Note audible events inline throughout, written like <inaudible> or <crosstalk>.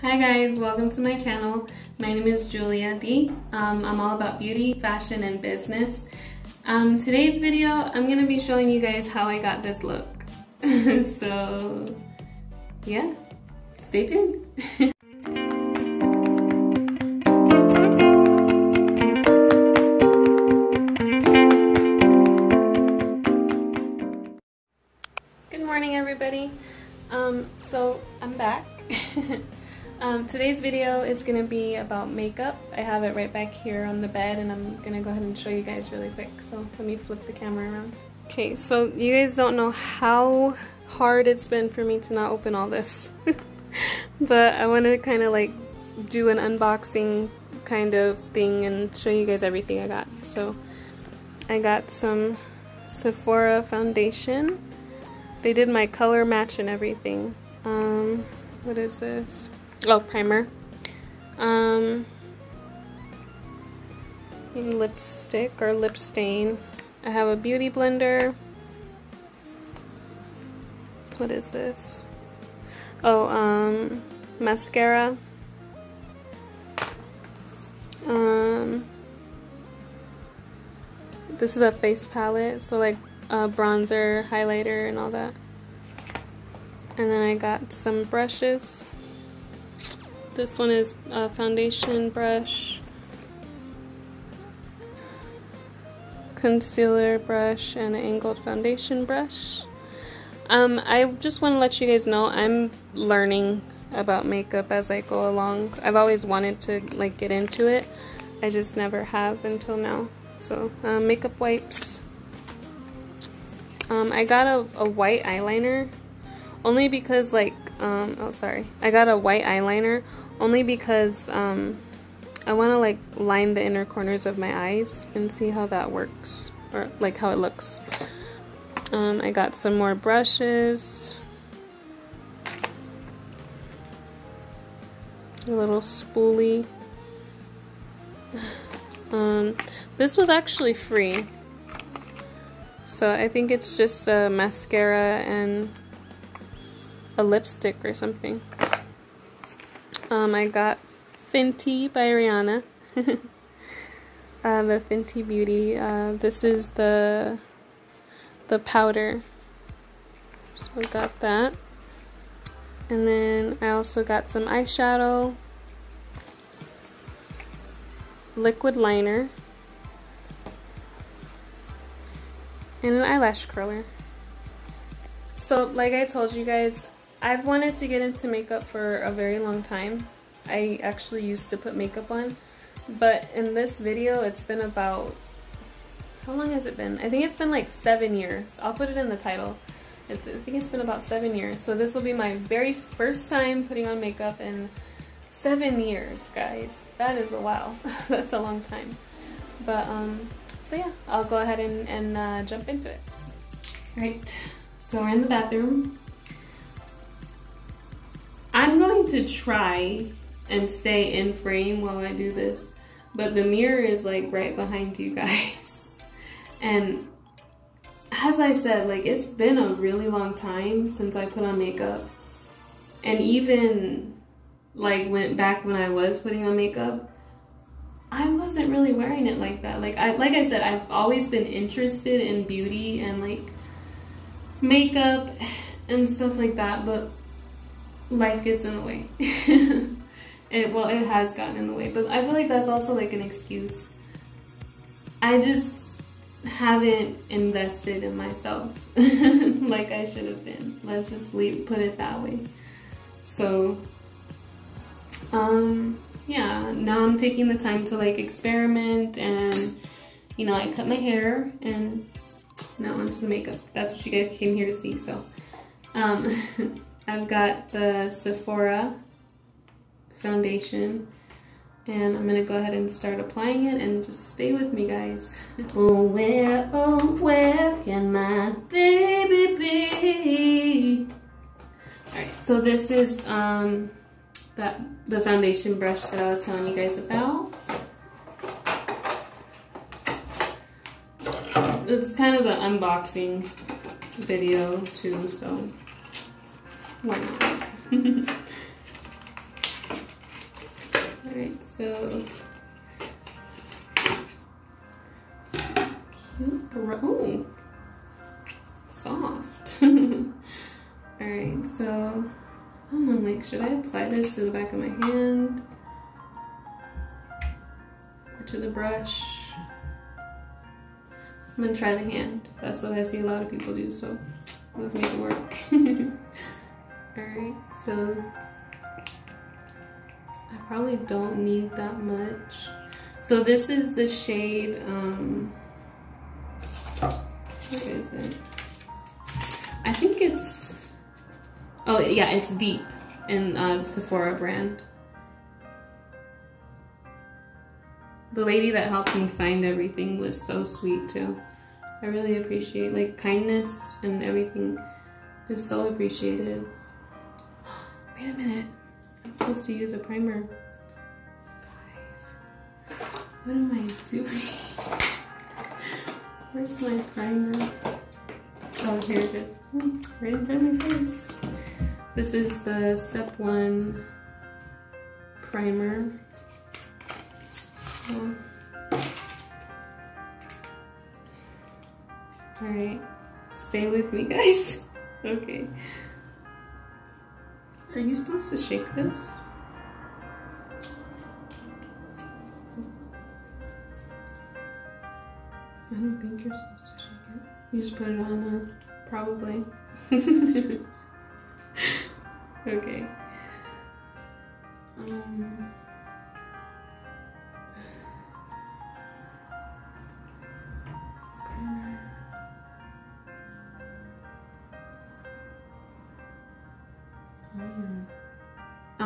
Hi guys, welcome to my channel. My name is Julia D. Um, I'm all about beauty, fashion, and business. Um, today's video, I'm going to be showing you guys how I got this look. <laughs> so, yeah, stay tuned. <laughs> um, today's video is going to be about makeup. I have it right back here on the bed and I'm going to go ahead and show you guys really quick. So let me flip the camera around. Okay, so you guys don't know how hard it's been for me to not open all this. <laughs> but I want to kind of like do an unboxing kind of thing and show you guys everything I got. So I got some Sephora foundation. They did my color match and everything. Um, what is this? Oh, primer. Um, lipstick or lip stain. I have a beauty blender. What is this? Oh, um, mascara. Um, this is a face palette, so like a bronzer, highlighter, and all that. And then I got some brushes. This one is a foundation brush, concealer brush, and an angled foundation brush. Um, I just want to let you guys know I'm learning about makeup as I go along. I've always wanted to like get into it. I just never have until now. So, uh, makeup wipes. Um, I got a, a white eyeliner only because like, um, oh sorry. I got a white eyeliner only because um, I want to like line the inner corners of my eyes and see how that works or like how it looks. Um, I got some more brushes. A little spoolie. <sighs> Um, this was actually free. So I think it's just a mascara and a lipstick or something. Um, I got Fenty by Rihanna. <laughs> uh, the Fenty Beauty. Uh, this is the the powder. So I got that. And then I also got some eyeshadow liquid liner, and an eyelash curler. So like I told you guys, I've wanted to get into makeup for a very long time. I actually used to put makeup on, but in this video it's been about, how long has it been? I think it's been like seven years. I'll put it in the title. I think it's been about seven years. So this will be my very first time putting on makeup in seven years, guys that is a while. <laughs> That's a long time. But, um, so yeah, I'll go ahead and, and uh, jump into it. Right, so we're in the bathroom. To try and stay in frame while I do this, but the mirror is like right behind you guys. <laughs> and as I said, like it's been a really long time since I put on makeup. And even like went back when I was putting on makeup, I wasn't really wearing it like that. Like I like I said, I've always been interested in beauty and like makeup and stuff like that, but life gets in the way. <laughs> it well, it has gotten in the way, but I feel like that's also like an excuse. I just haven't invested in myself <laughs> like I should have been. Let's just leave, put it that way. So um, yeah, now I'm taking the time to like experiment and, you know, I cut my hair and now onto the makeup. That's what you guys came here to see, so. Um, <laughs> I've got the Sephora foundation and I'm gonna go ahead and start applying it and just stay with me guys. oh where, oh where can my baby be? Alright, so this is um, that the foundation brush that I was telling you guys about. It's kind of an unboxing video too, so why not? <laughs> Alright, So cute. Oh, soft. <laughs> Alright, so I don't like, should I apply this to the back of my hand? Or to the brush? I'm gonna try the hand. That's what I see a lot of people do, so let's make it work. <laughs> Alright, so I probably don't need that much. So this is the shade, um, what is it? I think it's, oh yeah, it's Deep in uh, Sephora brand. The lady that helped me find everything was so sweet too. I really appreciate, like kindness and everything is so appreciated. Wait a minute, I'm supposed to use a primer. Guys, what am I doing? <laughs> Where's my primer? Oh, here it is. Hmm, right in front of my face. This is the step one primer. So, all right, stay with me, guys. <laughs> okay. Are you supposed to shake this? I don't think you're supposed to shake it. You just put it on, uh, probably. <laughs> okay. Um,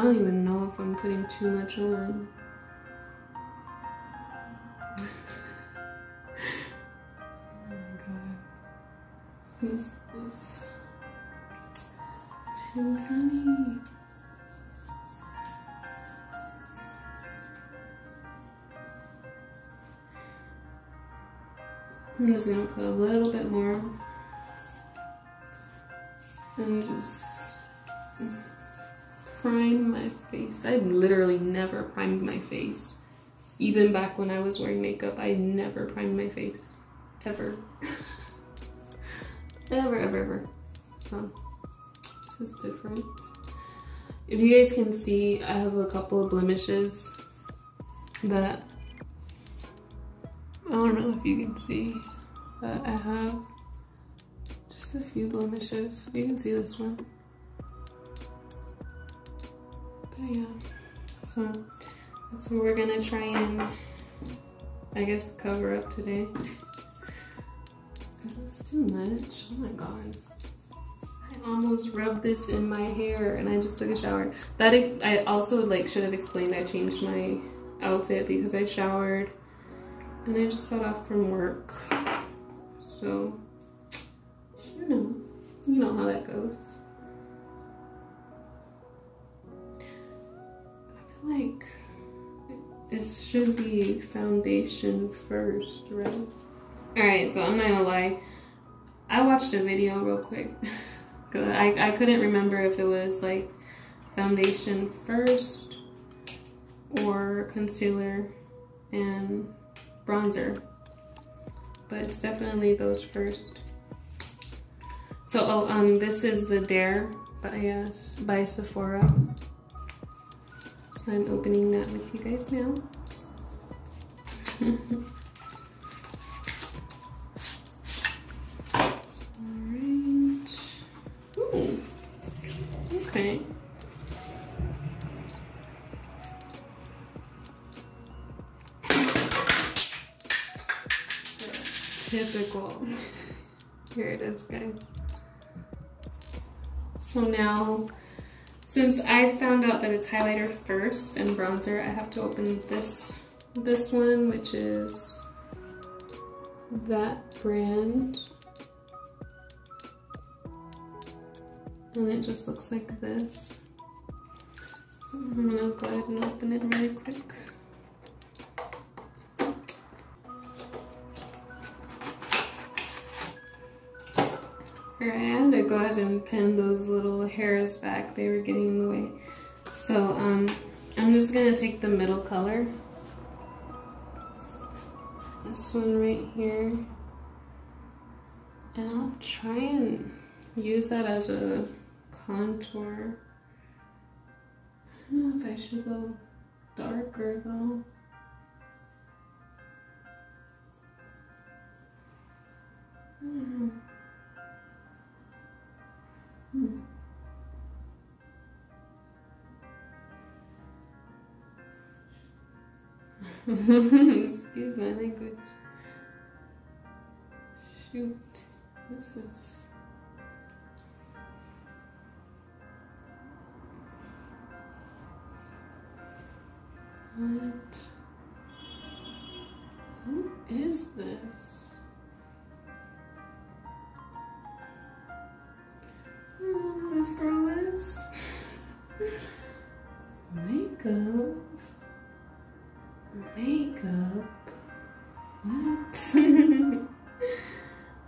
I don't even know if I'm putting too much on. <laughs> Is this too funny? I'm just gonna put a little bit more Even back when I was wearing makeup, I never primed my face. Ever. <laughs> ever, ever, ever. So, this is different. If you guys can see, I have a couple of blemishes that I don't know if you can see that I have just a few blemishes. You can see this one. But yeah, so that's what we're gonna try and, I guess, cover up today. That's too much, oh my God. I almost rubbed this in my hair and I just took a shower. That I also like should have explained I changed my outfit because I showered and I just got off from work. So, you know, you know how that goes. I feel like it should be foundation first, right? All right, so I'm not gonna lie. I watched a video real quick. <laughs> I, I couldn't remember if it was like foundation first or concealer and bronzer. But it's definitely those first. So, oh, um, this is the Dare by, uh, by Sephora. So I'm opening that with you guys now. <laughs> Alright. Ooh. Okay. Typical. <laughs> Here it is, guys. So now, since I found out that it's highlighter first and bronzer, I have to open this this one, which is that brand. And it just looks like this. So I'm gonna go ahead and open it really quick. Here I had to go ahead and pin those little hairs back. They were getting in the way. So um, I'm just gonna take the middle color. This one right here. And I'll try and use that as a contour. I don't know if I should go darker though. Hmm. <laughs> Excuse my language. Shoot, this is. Makeup. What?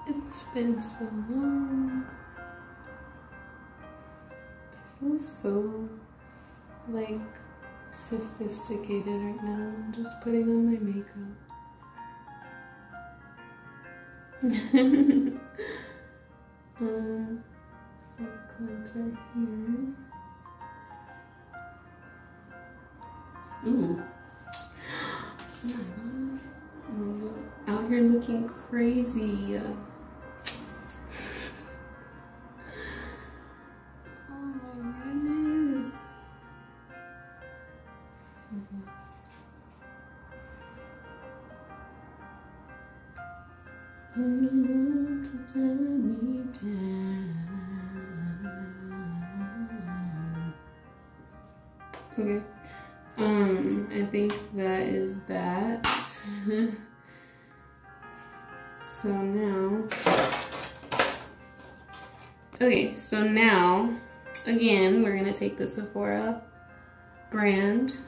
it's been so long. I feel so like sophisticated right now. I'm just putting on my makeup. <laughs> um, so contour here. Oh, out here looking crazy. oh mm-hmm. Mm-hmm. Okay, so now, again, we're gonna take the Sephora brand,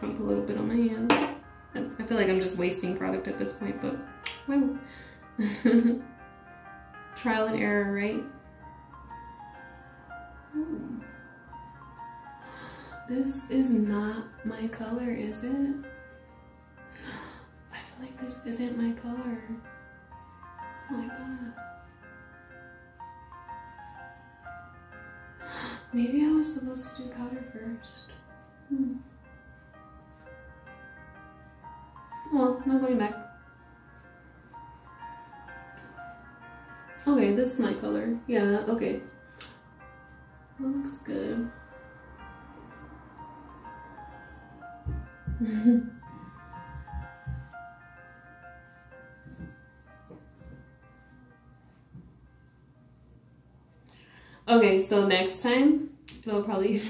pump a little bit on my hand. I, feel like I'm just wasting product at this point, but whoa. <laughs> Trial and error, right? Hmm. This is not my color, is it? I feel like this isn't my color. Oh my god. Maybe I was supposed to do powder first. Hmm. Well, no going back. Okay, this is my color. Yeah, okay. Looks good. <laughs> okay, so next time it'll probably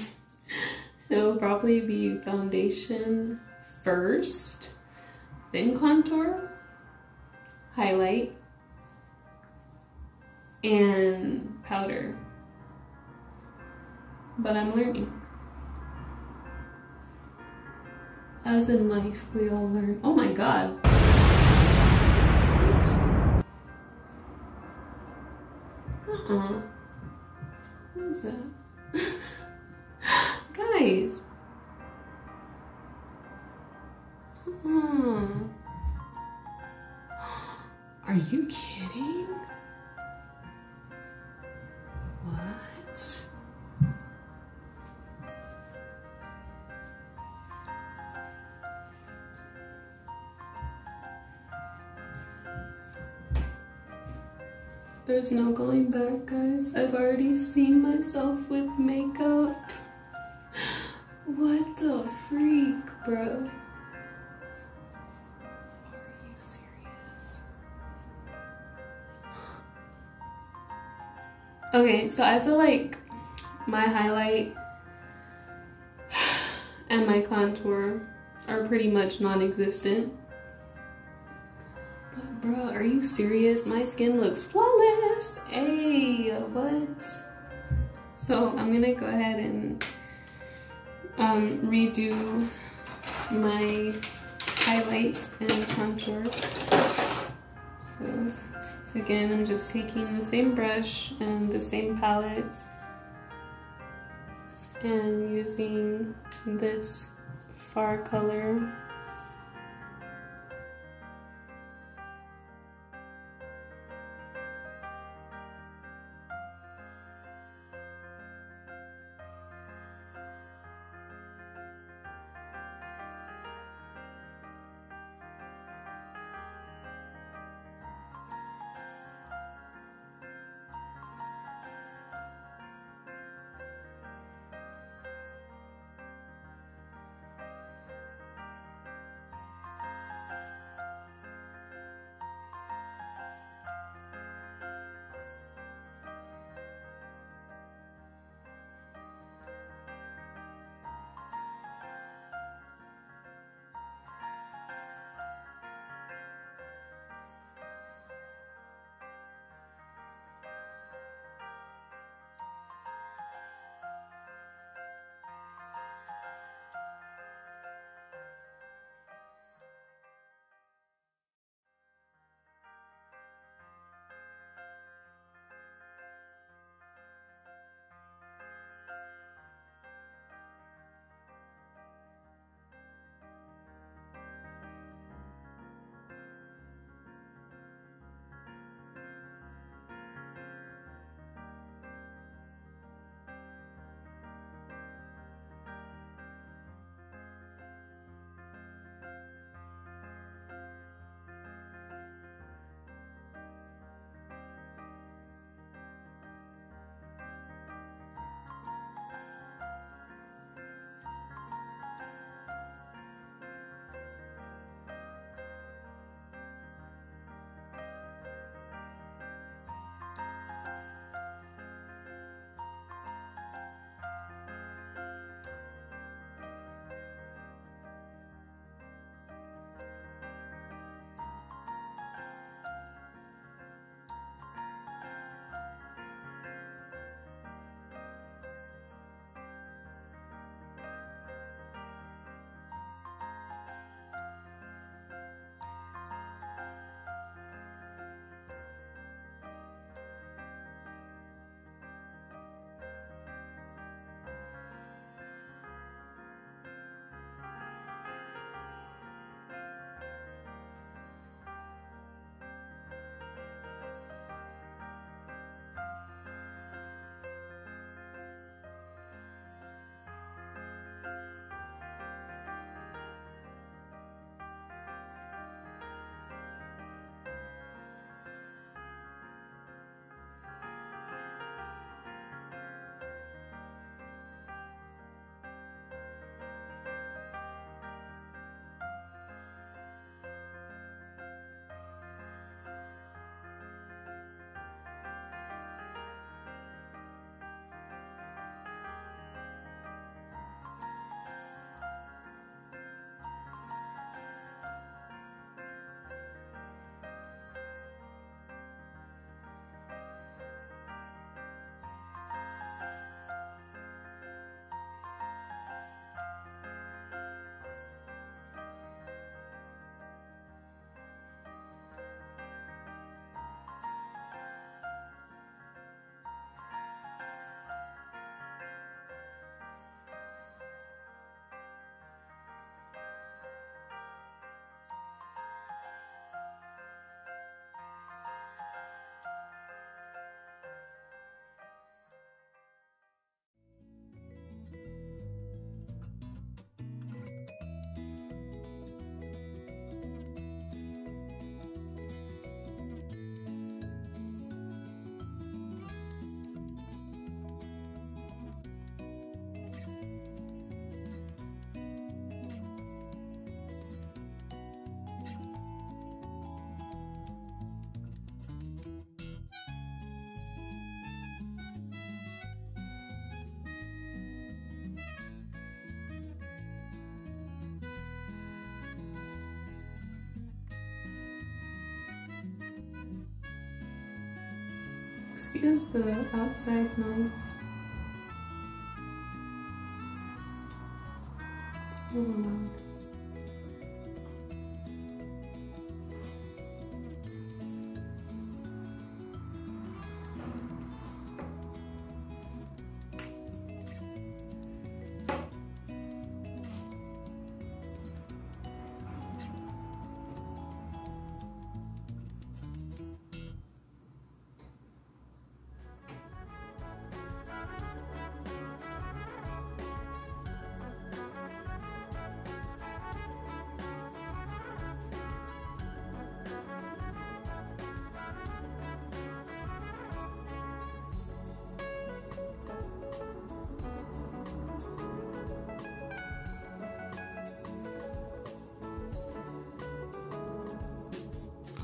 <laughs> it'll probably be foundation first, then contour, highlight, and powder. But I'm learning. As in life, we all learn. Oh my god. Uh-uh. Uh-uh. Are you kidding? What? There's no going back, guys. I've already seen myself with makeup. Okay, so I feel like my highlight and my contour are pretty much non-existent. But bro, are you serious? My skin looks flawless. Hey, what? So I'm gonna go ahead and um, redo my highlight and contour. So again, I'm just taking the same brush and the same palette and using this far color Excuse the outside noise.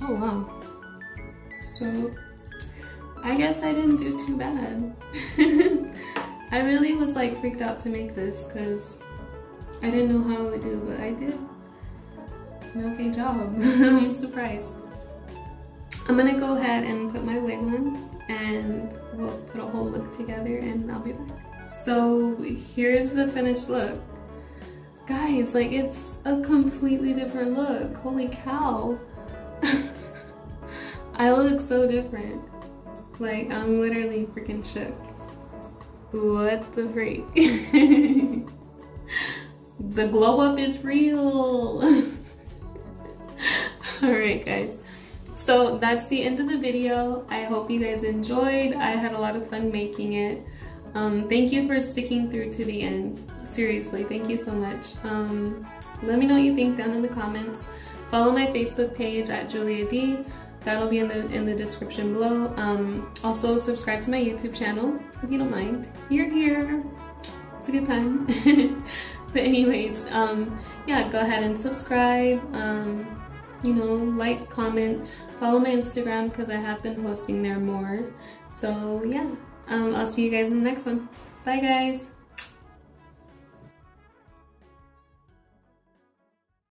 Oh wow. So I guess I didn't do too bad. <laughs> I really was like freaked out to make this because I didn't know how I would do, but I did. an Okay job. <laughs> I'm surprised. I'm gonna go ahead and put my wig on and we'll put a whole look together and I'll be back. So here's the finished look. Guys, like it's a completely different look. Holy cow. I look so different. Like I'm literally freaking shook. What the freak? <laughs> the glow up is real. <laughs> Alright guys. So that's the end of the video. I hope you guys enjoyed. I had a lot of fun making it. Um, thank you for sticking through to the end. Seriously, thank you so much. Um, let me know what you think down in the comments. Follow my Facebook page at Julia D. That'll be in the in the description below. Um, also subscribe to my YouTube channel if you don't mind. You're here. It's a good time. <laughs> but anyways, um, yeah, go ahead and subscribe. Um, you know, like, comment, follow my Instagram because I have been posting there more. So yeah, um, I'll see you guys in the next one. Bye guys.